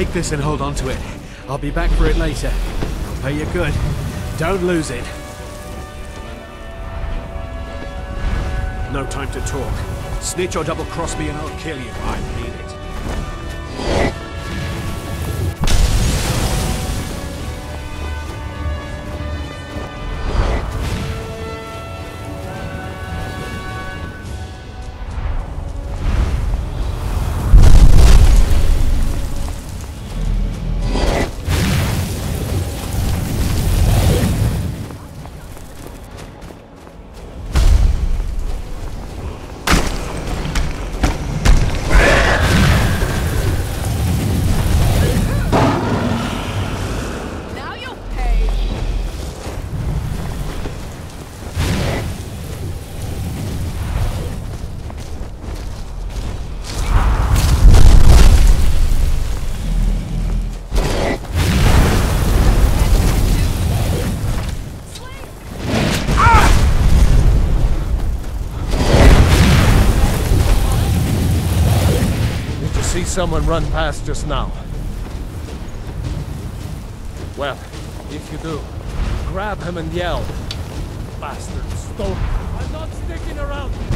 Take this and hold on to it. I'll be back for it later. I'll pay you good. Don't lose it. No time to talk. Snitch or double cross me and I'll kill you. I mean it. See someone run past just now? Well, if you do, grab him and yell. Bastard stole. I'm not sticking around.